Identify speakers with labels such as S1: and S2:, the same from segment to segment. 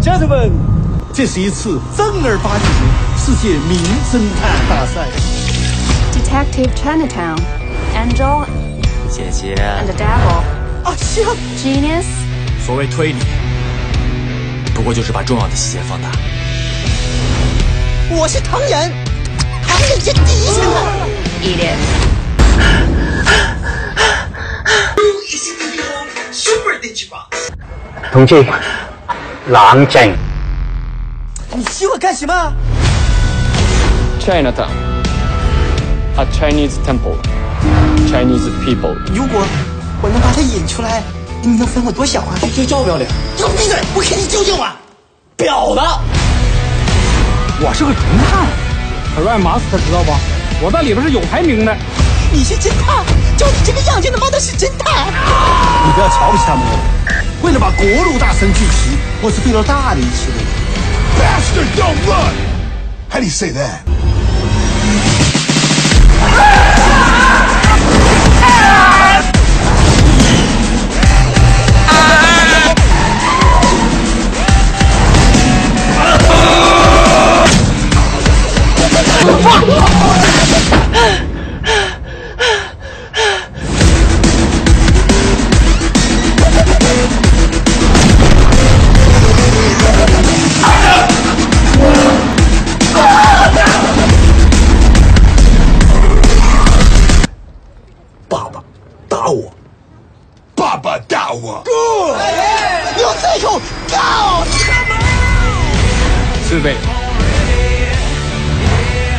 S1: gentlemen，这是一次正儿八经的世界名侦探大赛。
S2: Detective Chinatown, Angel
S3: 姐姐
S2: ，and the Devil,
S1: 啊，行
S2: ，Genius,
S3: 所谓推理，不过就是把重要的细节放大。
S4: 我是唐人，唐人是第一侦探。
S2: Edith.
S5: 同志，冷静。
S4: 你洗我干什么
S6: ？Chinatown, a Chinese temple, Chinese people.
S4: 如果我能把他引出来，你能分我多少啊？
S3: 这叫不要脸！
S4: 给我闭嘴！我给你救救我！
S3: 婊子！
S1: 我是个侦探，Crime Master 知道吧？我在里边是有排名的。
S4: 你是侦探，就你这个样子，他妈的是侦探！
S1: 你不要瞧不起他们哦。为了把国路大神聚齐，我是费了大力气的。
S7: Bastard, don't run! How do you say that?
S1: 打我，
S7: 爸爸打我。
S4: 有这口告！
S6: 四倍，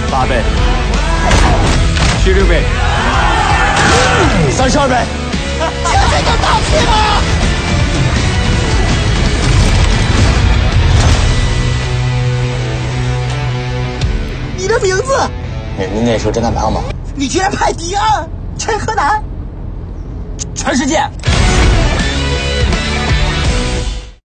S6: 八倍，七六倍，
S3: 三十二倍，
S4: 这个大屁吗？你的名字，
S3: 人家那时候侦探排行榜，
S4: 你居然排第二，陈河南。
S3: 全世界。